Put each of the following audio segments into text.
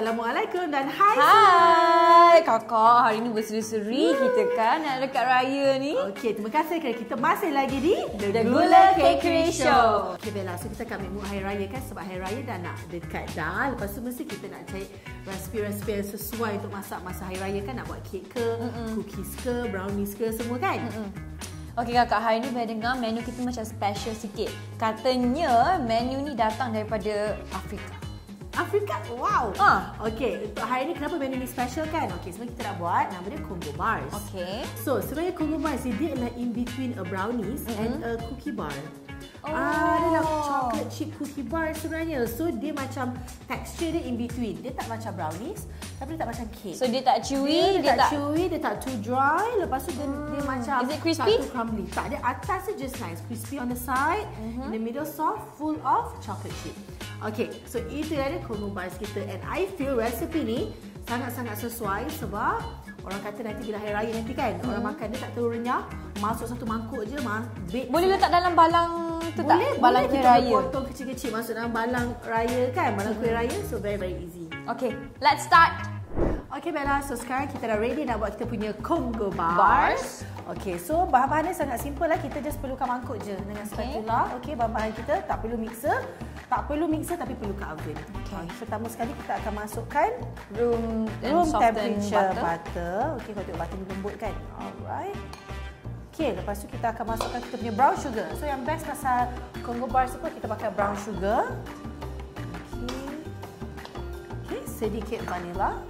Assalamualaikum dan hai Hai kakak, hari ni berseri-seri kita kan nak dekat raya ni. Okey, terima kasih kerana kita masih lagi di The Gula Cakery Show. Okey Bella, so kita akan ambil hari raya kan sebab hari raya dah nak dekat dah. Lepas tu mesti kita nak cari resipi-resipi yang sesuai untuk masak masa hari raya kan nak buat kek ke, Mm-mm. cookies ke, brownies ke semua kan. Mm-mm. Okey kakak, hari ni saya dengar menu kita macam special sikit. Katanya menu ni datang daripada Afrika. Afrika. Wow. Ah. Okey, untuk hari ni kenapa menu ni special kan? Okey, sebenarnya kita nak buat nama dia Congo Bars. Okey. So, sebenarnya Congo Bars ni dia adalah in between a brownies mm-hmm. and a cookie bar. Oh. Ah, dia adalah chocolate chip cookie bar sebenarnya. So, dia macam texture dia in between. Dia tak macam brownies, tapi dia tak macam cake. So, dia tak chewy, dia, dia, dia tak, tak chewy, dia tak too dry. Lepas tu dia, hmm. dia macam Is it crispy? Tak too crumbly. Tak, dia atas dia just nice. Crispy on the side, mm-hmm. in the middle soft, full of chocolate chip. Okay, so itu ada Congo Bars kita and I feel recipe ni sangat-sangat sesuai sebab orang kata nanti bila hari raya nanti kan hmm. orang makan dia tak terlalu renyah masuk satu mangkuk je mah boleh letak dalam balang tu boleh, tak balang boleh kuih raya potong kecil-kecil masuk dalam balang raya kan balang kuih raya so very very easy okay let's start Okay Bella, so sekarang kita dah ready nak buat kita punya Congo bars. bars. Okay, so bahan-bahannya sangat simple lah. Kita just perlukan mangkuk je dengan spatula. Okay, bahan-bahan kita tak perlu mixer. Tak perlu mixer tapi perlu ke oven. Okay. okay. Pertama sekali kita akan masukkan room, room temperature butter. butter. Okay, kalau tengok butter ni lembut kan. Alright. Okay, lepas tu kita akan masukkan kita punya brown sugar. So yang best pasal Congo bars tu kita pakai brown sugar. Okay. Okay, sedikit vanilla.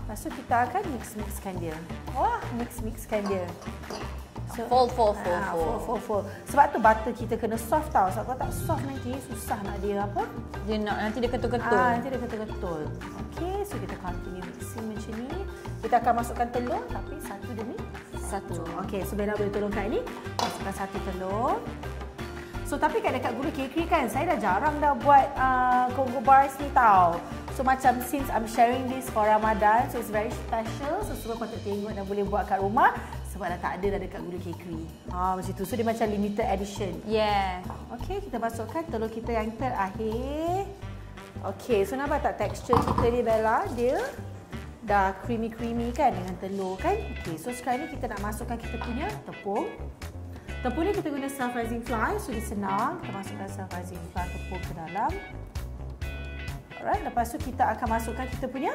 Lepas tu kita akan mix-mixkan dia. Wah, mix-mixkan dia. So, fold, fold, fold, ah, fold. fold, fold. Sebab tu butter kita kena soft tau. Sebab kalau tak soft nanti susah nak dia apa? Dia nak nanti dia ketul-ketul. Ah, nanti dia ketul-ketul. Okey, so kita continue mixing macam ni. Kita akan masukkan telur tapi satu demi satu. Okey, so Bella boleh tolong kat ni. Masukkan satu telur. So tapi kat dekat gula kekri kan, saya dah jarang dah buat uh, Congo bars ni tau. So macam since I'm sharing this for Ramadan, so it's very special. So semua patut tengok dan boleh buat kat rumah sebab dah tak ada dah dekat Gula Cakery. Ha, macam tu. So dia macam limited edition. Yeah. Okay, kita masukkan telur kita yang terakhir. Okay, so nampak tak texture kita ni Bella? Dia dah creamy-creamy kan dengan telur kan? Okay, so sekarang ni kita nak masukkan kita punya tepung. Tepung ni kita guna self-rising flour. So dia senang. Kita masukkan self-rising flour tepung ke dalam. Alright, lepas tu kita akan masukkan kita punya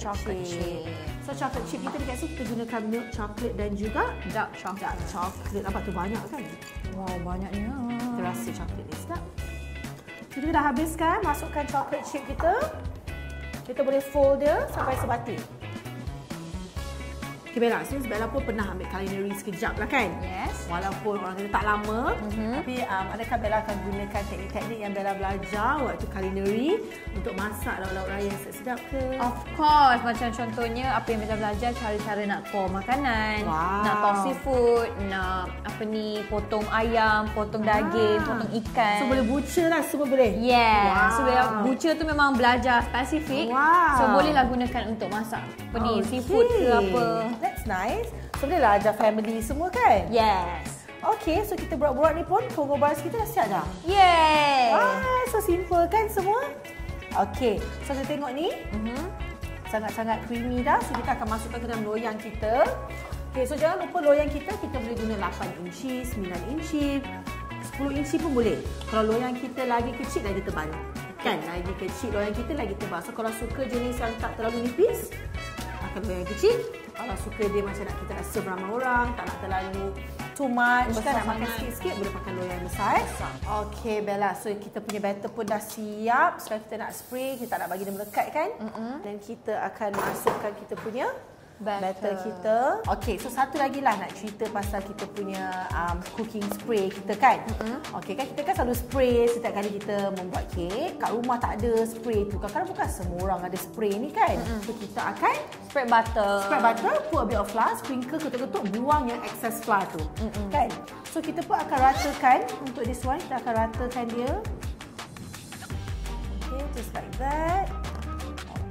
chocolate chip. So chocolate chip kita dekat sini kita gunakan milk chocolate dan juga dark chocolate. Dark chocolate. Nampak tu banyak kan? Wow, banyaknya. Kita rasa chocolate ni sedap. Kita dah habiskan masukkan chocolate chip kita. Kita boleh fold dia sampai sebatik. Okay Bella, since Bella pun pernah ambil culinary sekejap lah kan? Yes. Walaupun orang kata tak lama. Mm-hmm. Tapi um, adakah Bella akan gunakan teknik-teknik yang Bella belajar waktu culinary untuk masak lauk-lauk raya yang sedap ke? Of course. Macam contohnya apa yang Bella belajar cara-cara nak pour makanan. Wow. Nak pour seafood. Nak apa ni, potong ayam, potong daging, wow. potong ikan. So boleh butcher lah, semua boleh? Yeah. Wow. So Bella butcher tu memang belajar spesifik. Wow. So bolehlah gunakan untuk masak apa ni, okay. seafood ke apa. That's nice. So boleh lah ajar family semua kan? Yes. Okay, so kita buat-buat ni pun Congo Bars kita dah siap dah. Yay! Wah, so simple kan semua? Okay, so kita tengok ni. Mm-hmm. Sangat-sangat creamy dah. So kita akan masukkan ke dalam loyang kita. Okay, so jangan lupa loyang kita, kita boleh guna 8 inci, 9 inci, 10 inci pun boleh. Kalau loyang kita lagi kecil, lagi tebal. Kan, lagi kecil loyang kita, lagi tebal. So kalau suka jenis yang tak terlalu nipis, akan loyang kecil. Kalau suka dia macam nak kita nak serve ramai orang, tak nak terlalu too much, besar kan nak makan sikit-sikit, boleh pakai loyang besar. besar. Okay Bella, so kita punya batter pun dah siap. Sekarang kita nak spray, kita tak nak bagi dia melekat kan. Mm -hmm. Dan kita akan masukkan kita punya batter, batter kita. Okay, so satu lagi lah nak cerita pasal kita punya um, cooking spray kita kan. Mm-hmm. Okay, kan kita kan selalu spray setiap kali kita membuat kek. Kat rumah tak ada spray tu. Kadang-kadang bukan semua orang ada spray ni kan. Mm-hmm. So kita akan spread butter. Spread butter, put a bit of flour, sprinkle ketuk-ketuk, buang yang excess flour tu. Mm-hmm. Kan? So kita pun akan ratakan untuk this one. Kita akan ratakan dia. Okay, just like that.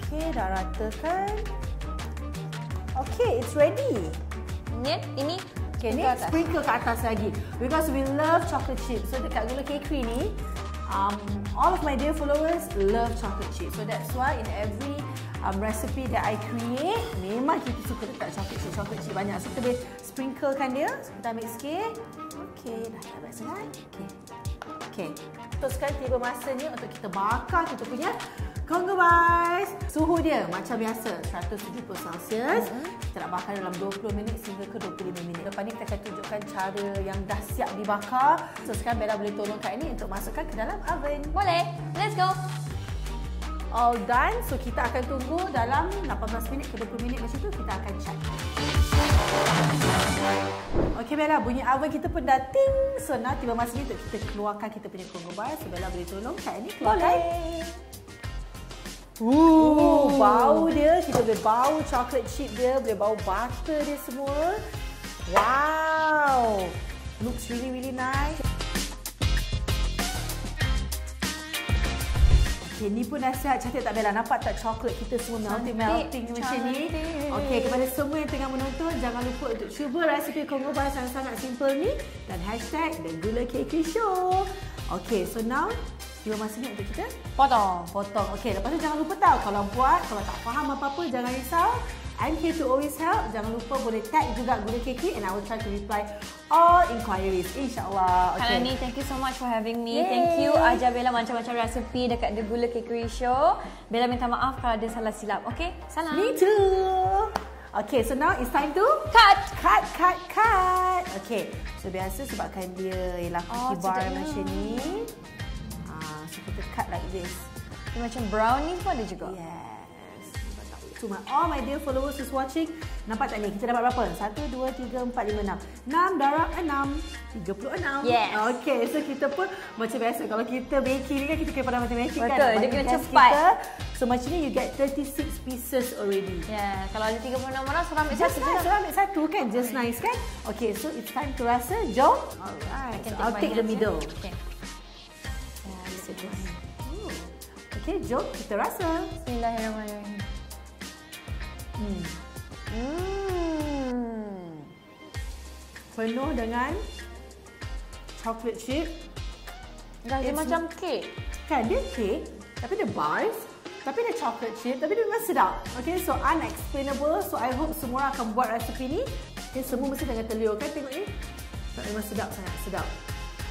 Okay, dah ratakan. Okay, it's ready. Ni, ini Okay, ni Sprinkle sprinkle ke atas lagi. Because we love chocolate chip. So dekat gula cakery ni, um, all of my dear followers love chocolate chip. So that's why in every um, recipe that I create, memang kita suka letak chocolate chip. Chocolate chip banyak. So kita boleh sprinklekan dia. So, kita ambil sikit. Okay, dah tak baik sangat. Okay. Okay. So sekarang tiba masanya untuk kita bakar kita punya Congo Bars. Suhu dia macam biasa 170 Celsius. Kita nak bakar dalam 20 minit sehingga ke 25 minit. Lepas ni kita akan tunjukkan cara yang dah siap dibakar. So sekarang Bella boleh tolong Kak ini untuk masukkan ke dalam oven. Boleh. Let's go. All done. So kita akan tunggu dalam 18 minit ke 20 minit macam tu kita akan check. Okey Bella, bunyi oven kita pun dah ting. So now tiba masanya untuk kita keluarkan kita punya Congo Bar. So Bella boleh tolong Kak ini keluarkan. Ooh, bau dia, kita boleh bau chocolate chip dia, boleh bau butter dia semua. Wow. Looks really really nice. Okay, ni pun siap. Cantik tak Bella? Nampak tak coklat kita semua melting melting macam ni? Okey, kepada semua yang tengah menonton, jangan lupa untuk cuba resipi Congo Bar sangat-sangat simple ni dan hashtag The Gula Show. Okey, so now tiba masanya untuk kita Potong. potong. Okey, lepas tu jangan lupa tahu kalau buat, kalau tak faham apa-apa, jangan risau. I'm here to always help. Jangan lupa boleh tag juga Gula Keki and I will try to reply all inquiries. InsyaAllah. Okay. Kalani, thank you so much for having me. Yay. Thank you ajar Bella macam-macam resepi dekat The Gula Cakery Show. Bella minta maaf kalau ada salah silap. Okay? Salam. Me too. Okay, so now it's time to Cut. cut, cut, cut. Okay, so biasa sebabkan dia ialah Oh, bar macam ni. Cut like this. Dia macam brownie pun ada juga. Yes. To my, all my dear followers who's watching, nampak tak ni? Kita dapat berapa? 1, 2, 3, 4, 5, 6. 6 darab 6. 36. Yes. Okay, so kita pun macam biasa. Kalau kita baking ni kan, kita kena pandai matematik kan? Betul, dia kena cepat. Kita. So macam ni you get 36 pieces already. Yeah, kalau ada 36 orang, suruh ambil Just satu nice, je. orang ambil satu kan? Just nice kan? Okay, so it's time to rasa. Jom. Alright, can so I'll take the middle. yeah. Okay. Jom kita rasa. Bismillahirrahmanirrahim. Hmm. Hmm. Penuh dengan chocolate chip. Dah dia macam kek. Kan dia cake, tapi dia bars, tapi dia chocolate chip, tapi dia memang sedap. Okay, so unexplainable. So I hope semua orang akan buat resepi ni. Okay, semua mesti dengan telur kan tengok ni. So, memang sedap sangat, sedap.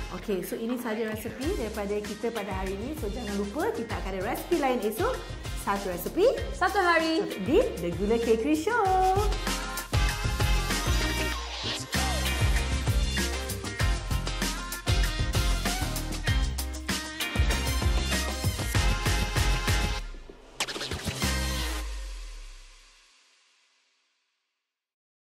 Okay, so ini saja resepi daripada kita pada hari ini. So jangan lupa kita akan ada resepi lain esok. Satu resepi Satu hari. di The Gula Cakery Show.